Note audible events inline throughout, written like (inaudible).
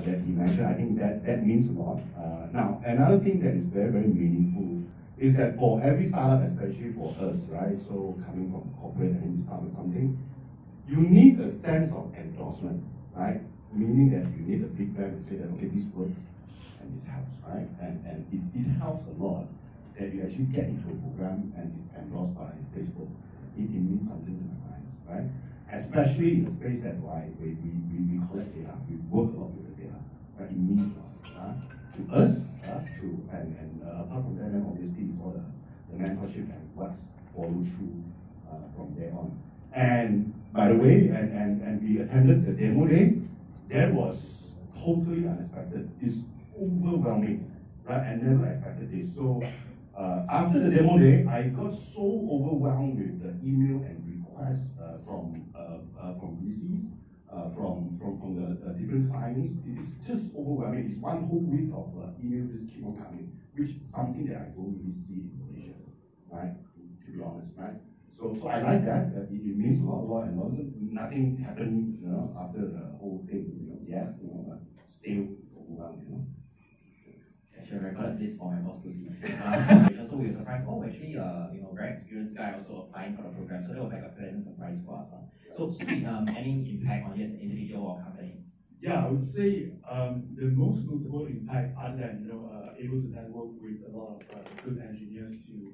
uh, that he mentioned. I think that, that means a lot. Uh, now, another thing that is very, very meaningful is that for every startup, especially for us, right, so coming from corporate and you start with something, you need a sense of endorsement, right? Meaning that you need a feedback to say that, okay, this works and this helps, right? And, and it, it helps a lot that you actually get into a program and it's endorsed by Facebook. It, it means something to my clients, right? Especially in the space that why we, we, we, we collect data, we work a lot with the data, right? Means uh, to us, uh, to and, and uh, apart from that, then obviously it's all the, the mentorship and what's followed through uh, from there on. And by the way, and, and, and we attended the demo day, that was totally unexpected. It's overwhelming, right? I never expected this. So uh, after the demo day, I got so overwhelmed with the email and requests uh, from uh, uh from VCs, uh, from from from the uh, different clients. It's just overwhelming. It's one whole week of email just keep on coming, which is something that I don't really see in Malaysia, right? To be honest, right? So, so I like that. Uh, it, it, means a lot, a lot, and nothing happened, you know, after the whole thing. You know, yeah, you know, but still it's overwhelming, you know. I should record this for my boss to see. Uh, so we were surprised. Oh, actually, uh, very experienced guy also applying for the program. So that was like a pleasant surprise for us. Uh. So. Um, any impact on as an individual or company? Yeah, I would say um, the most notable impact, other than you know, uh, able to network with a lot of uh, good engineers to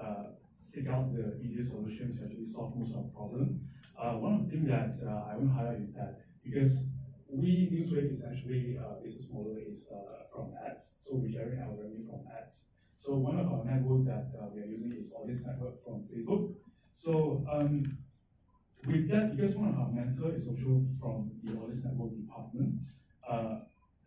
uh, seek out the easiest solution to actually solve most of the problem. Uh, one of the things that uh, I want to highlight is that because we Newswave essentially uh, business model is uh, from ads, so we generate our revenue from ads. So one of our network that uh, we are using is Audience Network from Facebook. So um, with that, because one of our mentors is also from the Audience Network department, uh,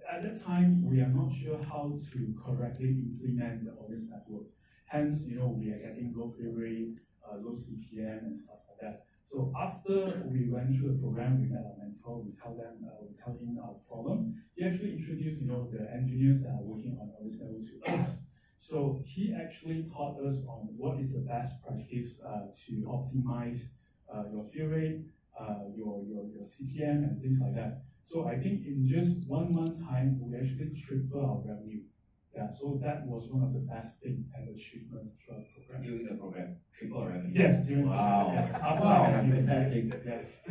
at that time we are not sure how to correctly implement the Audience Network. Hence, you know, we are getting low fill rate, uh, low CPM and stuff like that. So after we went through the program, we met our mentor, we tell them, uh, we tell him our problem. He actually introduced, you know, the engineers that are working on this level to us. So he actually taught us on what is the best practice uh, to optimize uh, your fill rate, uh, your, your, your CPM and things like that. So I think in just one month's time, we actually triple our revenue. Yeah, so that was one of the best thing and achievement throughout the program. During the program, triple revenue. Yes, during wow. yes. After wow, fantastic. Yes.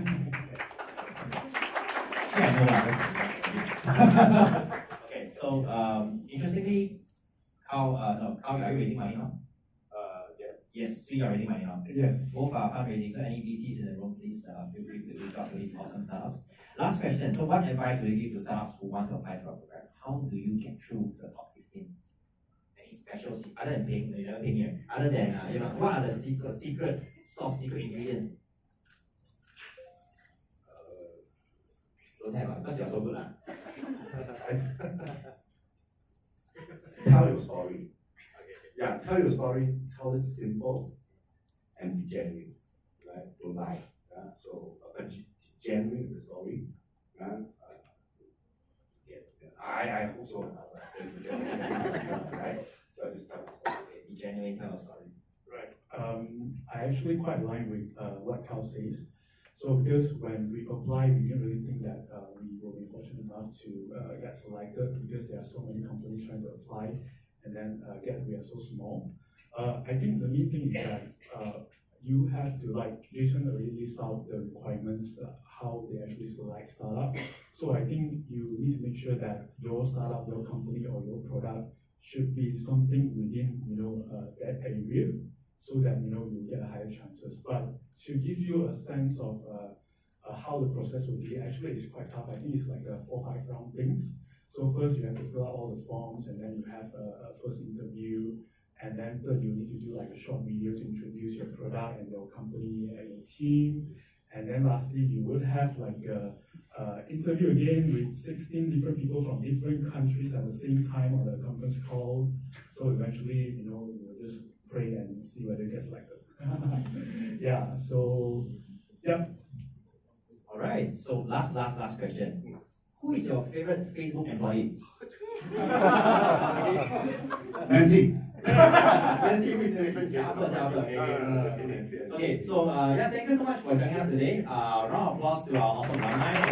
yeah, no, (laughs) okay, so um, interestingly, how uh, no, how are you raising money now? Uh, yes. Yes, so you are raising money now. Yes. Both are fundraising. So any VCs in the room, please uh, feel free to reach out to these awesome startups. Last question. So, what advice would you give to startups who want to apply for a program? How do you get through the top 15? any special other than paying, you know, paying other than uh, you know, what are the secret, secret, soft secret ingredient? Uh, don't have, uh, because you're so good. (laughs) (laughs) (laughs) Uh. Tell your story. Yeah, tell your story, tell it simple and be genuine, right? Don't lie. Yeah? So, uh, genuine the story. Yeah? Uh, yeah. I, I hope so. right? So this type of story. Genuine kind of story. Right. Um, I actually quite align with uh, what Carl says. So because when we apply, we didn't really think that uh, we will be fortunate enough to uh, get selected because there are so many companies trying to apply, and then uh, again we are so small. Uh, I think the main thing is that uh, you have to like Jason already lists out the requirements uh, how they actually select startup. So I think you need to make sure that your startup, your company, or your product should be something within you know that area, so that you know you get a higher chances. But to give you a sense of uh, uh, how the process will be, actually it's quite tough. I think it's like a four five round things. So first you have to fill out all the forms, and then you have a, a first interview and then third, you need to do like a short video to introduce your product and your company and your team. And then lastly, you would have like a, a interview again with 16 different people from different countries at the same time on a conference call. So eventually, you know, you just pray and see whether you get selected. yeah, so, yeah. All right, so last, last, last question. Who is your favorite Facebook employee? Nancy. Nancy, who is Okay, so uh, yeah, thank you so much for joining us today. Uh, round of applause to our awesome alumni.